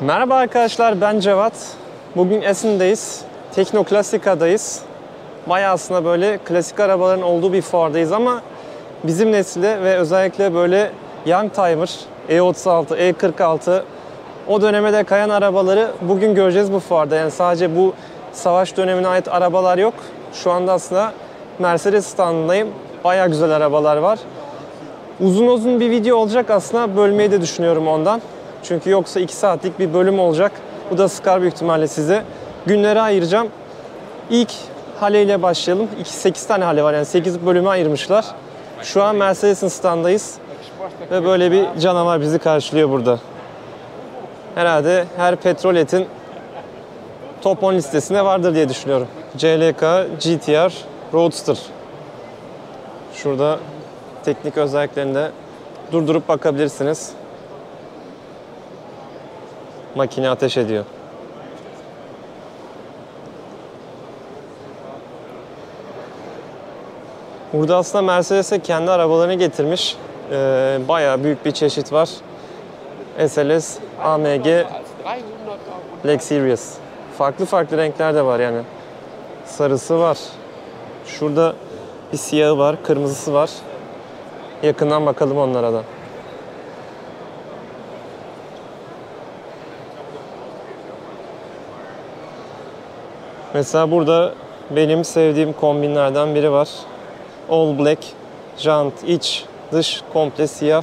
Merhaba arkadaşlar ben Cevat. Bugün Esen'deyiz. Teknoklassika'dayız. Bayağı aslında böyle klasik arabaların olduğu bir fuardayız ama bizim nesile ve özellikle böyle young timer, E36, E46 o döneme de kayan arabaları bugün göreceğiz bu fuarda. Yani sadece bu savaş dönemine ait arabalar yok. Şu anda aslında Mercedes standındayım. Bayağı güzel arabalar var. Uzun uzun bir video olacak aslında bölmeyi de düşünüyorum ondan. Çünkü yoksa 2 saatlik bir bölüm olacak. Bu da sıkar büyük ihtimalle sizi. Günlere ayıracağım. İlk haleyle başlayalım. 2 8 tane hale var yani 8 bölüme ayırmışlar. Şu an Mercedes'in standındayız. Ve böyle bir canavar bizi karşılıyor burada. Herhalde her petroletin top 10 listesinde vardır diye düşünüyorum. CLK, GTR, Roadster. Şurada teknik özelliklerinde durdurup bakabilirsiniz. Makine ateş ediyor. Burada aslında Mercedes'e kendi arabalarını getirmiş. Ee, bayağı büyük bir çeşit var. SLS, AMG, Series. Farklı farklı renkler de var yani. Sarısı var. Şurada bir siyahı var, kırmızısı var. Yakından bakalım onlara da. Mesela burada benim sevdiğim kombinlerden biri var. All black, jant, iç, dış komple siyah.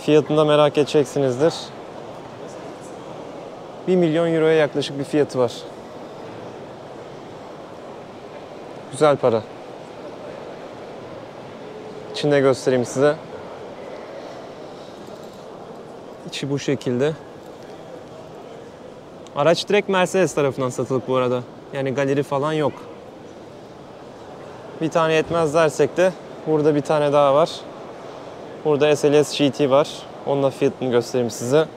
Fiyatını da merak edeceksinizdir. 1 milyon euroya yaklaşık bir fiyatı var. Güzel para. İçinde göstereyim size. İçi bu şekilde. Araç direkt Mercedes tarafından satılık bu arada. Yani galeri falan yok. Bir tane yetmez dersek de burada bir tane daha var. Burada SLS GT var. Onun da fiyatını göstereyim size.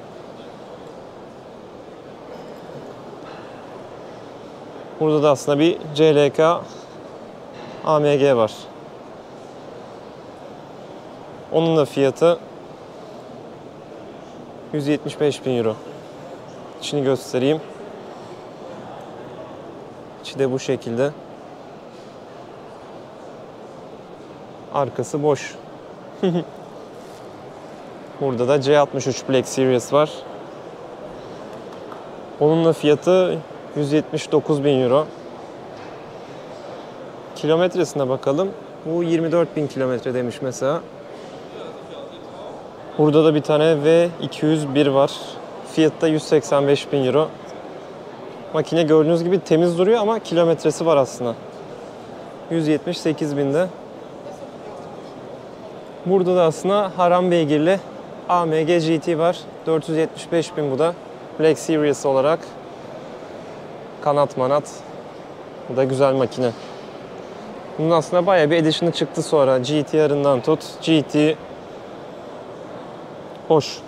Burada da aslında bir CLK AMG var. Onun da fiyatı 175 bin euro. İçini göstereyim. İçi de bu şekilde. Arkası boş. Burada da C63 Black Series var. Onun da fiyatı 179 bin euro. Kilometresine bakalım. Bu 24 bin kilometre demiş mesela. Burada da bir tane V201 var. Fiyatı da 185 bin euro. Makine gördüğünüz gibi temiz duruyor ama kilometresi var aslında. 178 binde. Burada da aslında haram beygirli AMG GT var. 475 bin bu da. Black Series olarak. Kanat manat. Bu da güzel makine. Bunun aslında bayağı bir edişini çıktı sonra. GTR'ından tut. GT hoş.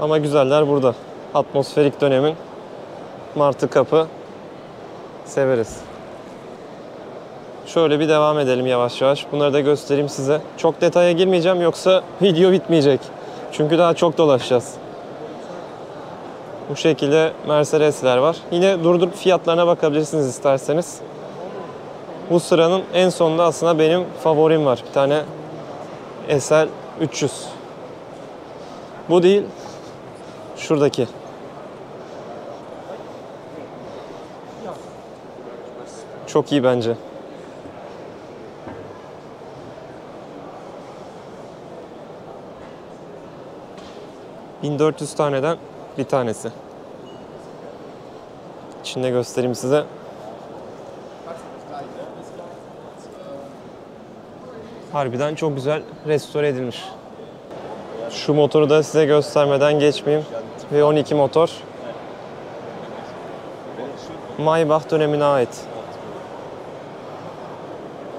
Ama güzeller burada. Atmosferik dönemin martı kapı severiz. Şöyle bir devam edelim yavaş yavaş. Bunları da göstereyim size. Çok detaya girmeyeceğim yoksa video bitmeyecek. Çünkü daha çok dolaşacağız. Bu şekilde Mercedes'ler var. Yine durdurup fiyatlarına bakabilirsiniz isterseniz. Bu sıranın en sonunda aslında benim favorim var. Bir tane SL 300. Bu değil. Şuradaki. Çok iyi bence. ...1400 taneden bir tanesi. İçinde göstereyim size. Harbiden çok güzel restore edilmiş. Şu motoru da size göstermeden geçmeyeyim. V12 motor. Maybach dönemine ait.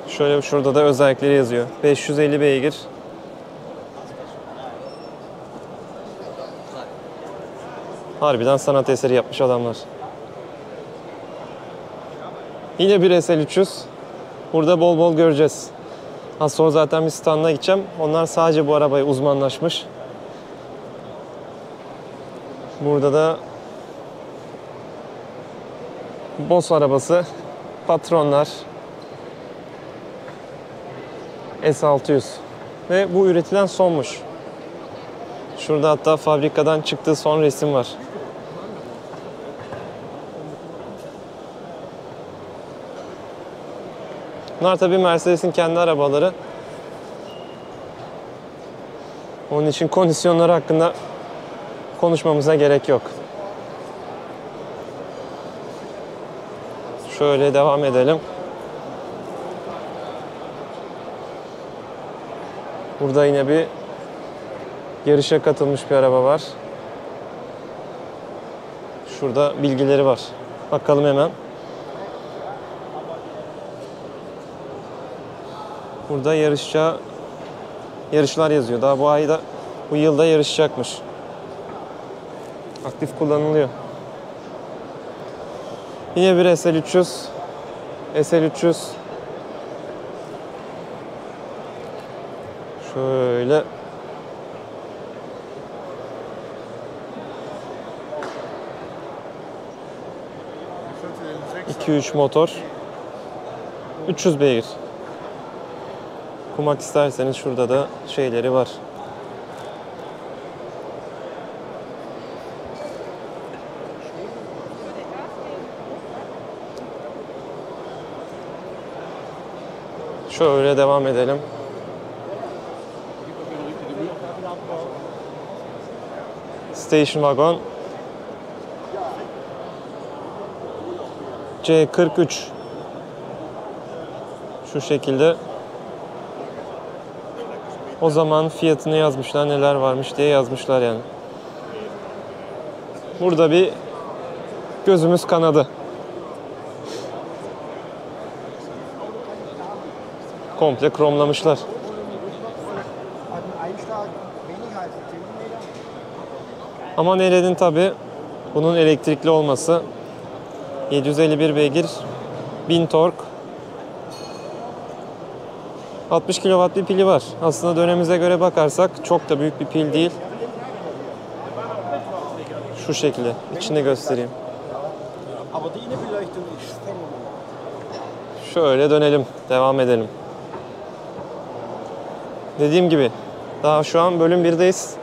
Şöyle şurada da özellikleri yazıyor. 550 beygir. Harbiden sanat eseri yapmış adamlar. Yine bir SL300. Burada bol bol göreceğiz. Az sonra zaten bir standına gideceğim. Onlar sadece bu arabaya uzmanlaşmış. Burada da Boss arabası, patronlar, S600 ve bu üretilen sonmuş. Şurada hatta fabrikadan çıktığı son resim var. Bunlar tabii Mercedes'in kendi arabaları. Onun için kondisyonları hakkında konuşmamıza gerek yok. Şöyle devam edelim. Burada yine bir yarışa katılmış bir araba var. Şurada bilgileri var. Bakalım hemen. Burada yarışacağı yarışlar yazıyor. Daha bu ayda bu yılda yarışacakmış. Aktif kullanılıyor. Yine bir SL300. SL300. Şöyle 2-3 motor. 300 beygir. Kumak isterseniz şurada da şeyleri var. Şöyle devam edelim. Station wagon. C43 şu şekilde o zaman fiyatını yazmışlar neler varmış diye yazmışlar yani. Burada bir gözümüz kanadı. Komple kromlamışlar. Ein Einschlag weniger als 10 Meter. Ama Nered'in tabi bunun elektrikli olması 751 beygir 1000 tork 60 kW bir pili var. Aslında dönemimize göre bakarsak çok da büyük bir pil değil. Şu şekilde. içini göstereyim. Şöyle dönelim. Devam edelim. Dediğim gibi daha şu an bölüm 1'deyiz.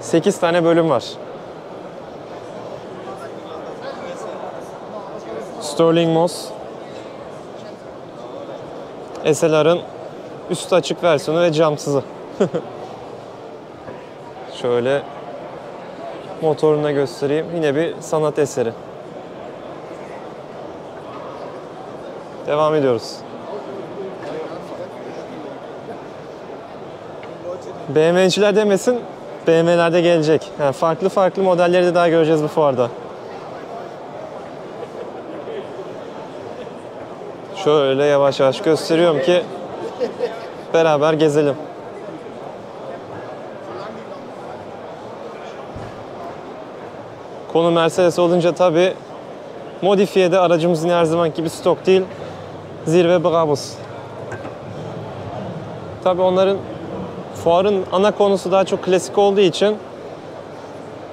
8 tane bölüm var. Sterling Moss SLR'ın üstü açık versiyonu ve camsızı. Şöyle motorunu da göstereyim. Yine bir sanat eseri. Devam ediyoruz. BMW'ciler demesin, BMW'lerde gelecek. Yani farklı farklı modelleri de daha göreceğiz bu fuarda. Şöyle yavaş yavaş gösteriyorum ki beraber gezelim. Konu Mercedes olunca tabi modifiyede aracımızın her zaman gibi stok değil. Zirve Brabus. Tabi onların fuarın ana konusu daha çok klasik olduğu için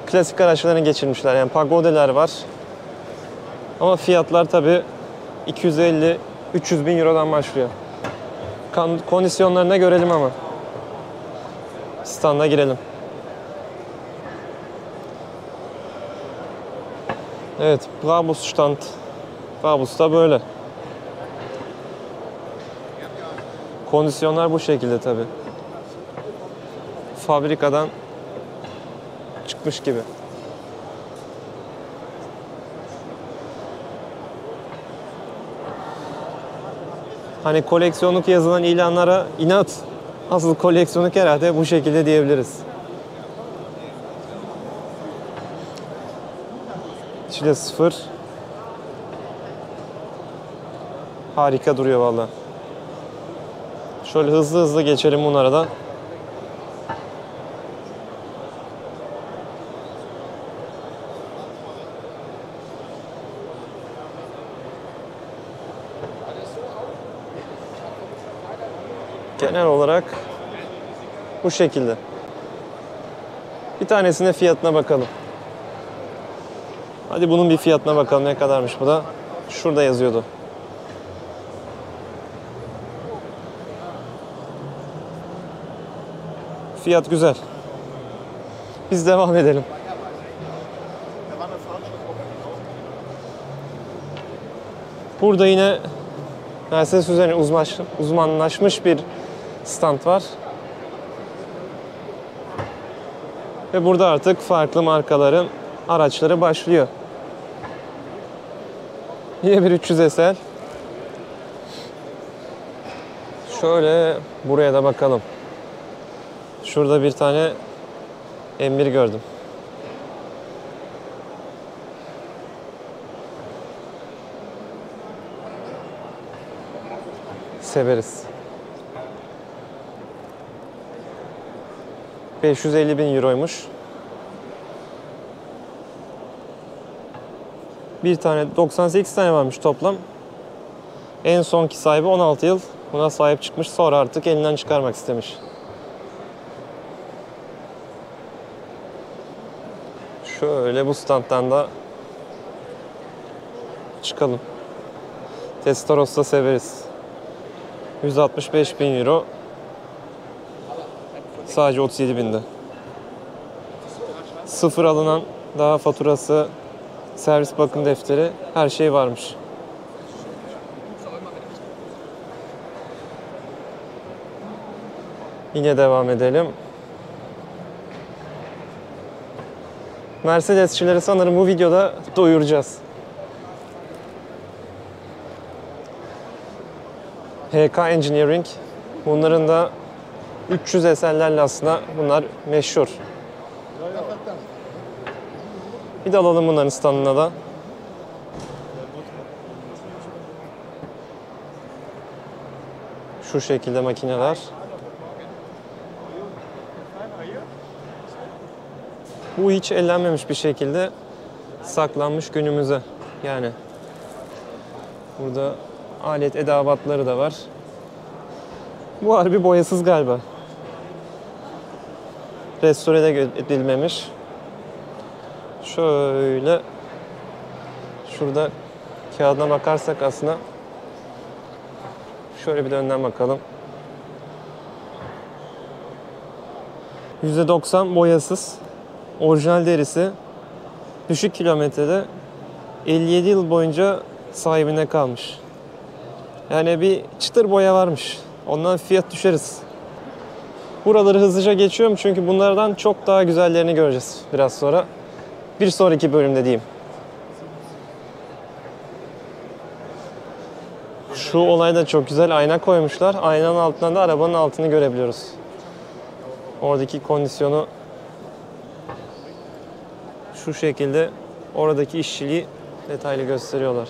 klasik araçlarını geçirmişler. Yani pagodeler var. Ama fiyatlar tabi 250 300 bin eurodan başlıyor. Kondisyonlarına görelim ama. Standa girelim. Evet, Brabus stand. Brabus da böyle. Kondisyonlar bu şekilde tabi. Fabrikadan çıkmış gibi. Hani koleksiyonluk yazılan ilanlara inat. Asıl koleksiyonluk herhalde bu şekilde diyebiliriz. Çile sıfır. Harika duruyor valla. Şöyle hızlı hızlı geçelim bunlara da. Genel olarak bu şekilde. Bir tanesine fiyatına bakalım. Hadi bunun bir fiyatına bakalım ne kadarmış bu da. Şurada yazıyordu. Fiyat güzel. Biz devam edelim. Burada yine Mercedes üzerine uzmanlaş- uzmanlaşmış bir stand var. Ve burada artık farklı markaların araçları başlıyor. Yine bir 300 SL. Şöyle buraya da bakalım. Şurada bir tane M1 gördüm. Severiz. 550 bin euroymuş. Bir tane, 98 tane varmış toplam. En sonki sahibi 16 yıl buna sahip çıkmış. Sonra artık elinden çıkarmak istemiş. Şöyle bu standtan da çıkalım. Testoros'ta severiz. 165 bin euro. Sadece 37 binde. Sıfır alınan daha faturası, servis bakım defteri her şey varmış. Yine devam edelim. Mercedesçileri sanırım bu videoda doyuracağız. HK Engineering. Bunların da 300 eserlerle aslında bunlar meşhur. Bir de alalım bunların standına da. Şu şekilde makineler. Bu hiç ellenmemiş bir şekilde saklanmış günümüze. Yani burada alet edevatları da var. Bu harbi boyasız galiba. Restore edilmemiş. Şöyle şurada kağıdına bakarsak aslında şöyle bir de önden bakalım. %90 boyasız. Orijinal derisi. Düşük kilometrede 57 yıl boyunca sahibine kalmış. Yani bir çıtır boya varmış. Ondan fiyat düşeriz. Buraları hızlıca geçiyorum çünkü bunlardan çok daha güzellerini göreceğiz biraz sonra. Bir sonraki bölümde diyeyim. Şu olay da çok güzel. Ayna koymuşlar. Aynanın altından da arabanın altını görebiliyoruz. Oradaki kondisyonu şu şekilde oradaki işçiliği detaylı gösteriyorlar.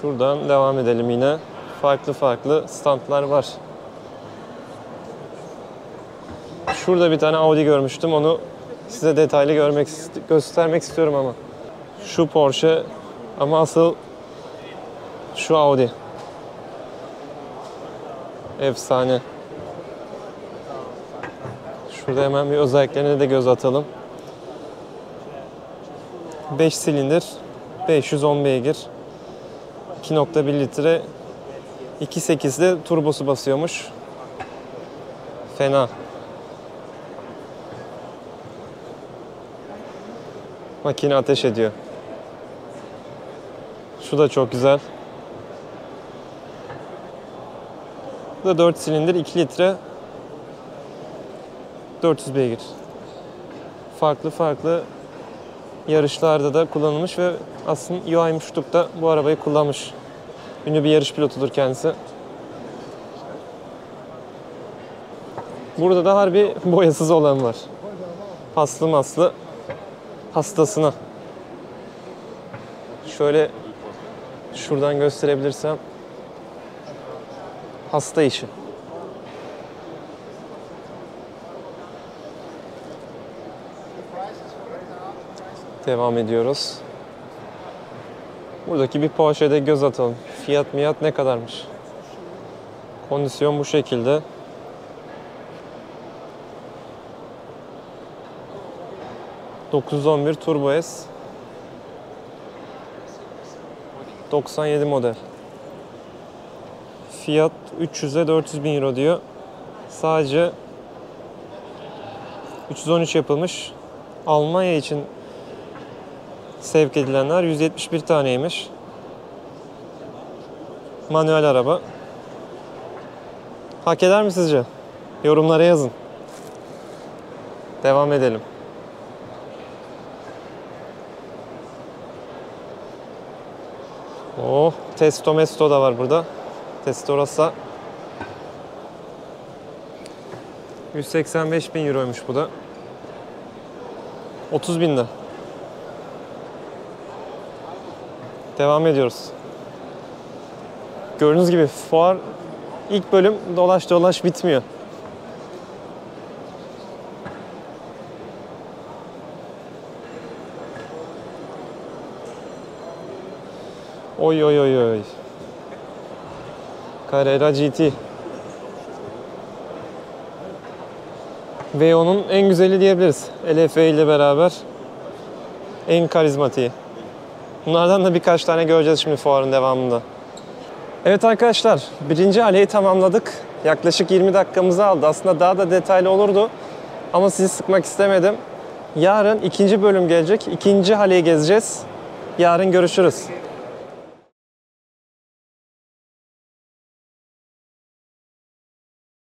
Şuradan devam edelim yine. Farklı farklı standlar var. Şurada bir tane Audi görmüştüm. Onu size detaylı görmek göstermek istiyorum ama. Şu Porsche ama asıl şu Audi. Efsane. Şurada hemen bir özelliklerine de göz atalım. 5 silindir, 510 beygir. 2.1 litre 2.8'de turbosu basıyormuş. Fena. Makine ateş ediyor. Şu da çok güzel. Bu da 4 silindir 2 litre 400 beygir. Farklı farklı yarışlarda da kullanılmış ve aslında Joachim Stuck da bu arabayı kullanmış. Ünlü bir yarış pilotudur kendisi. Burada da harbi boyasız olan var. Paslı maslı hastasına. Şöyle şuradan gösterebilirsem hasta işi. Devam ediyoruz. Buradaki bir Porsche'de göz atalım. Fiyat miyat ne kadarmış? Kondisyon bu şekilde. 911 Turbo S 97 model. Fiyat 300'e 400 bin euro diyor. Sadece 313 yapılmış. Almanya için sevk edilenler 171 taneymiş. Manuel araba. Hak eder mi sizce? Yorumlara yazın. Devam edelim. Oh, Testo Mesto da var burada. Testorosa. 185 bin euroymuş bu da. 30 binde. Devam ediyoruz. Gördüğünüz gibi fuar ilk bölüm dolaş dolaş bitmiyor. Oy oy oy oy. Carrera GT. Ve onun en güzeli diyebiliriz. LFE ile beraber en karizmatiği. Bunlardan da birkaç tane göreceğiz şimdi fuarın devamında. Evet arkadaşlar, birinci aleyi tamamladık. Yaklaşık 20 dakikamızı aldı. Aslında daha da detaylı olurdu. Ama sizi sıkmak istemedim. Yarın ikinci bölüm gelecek. İkinci haleyi gezeceğiz. Yarın görüşürüz.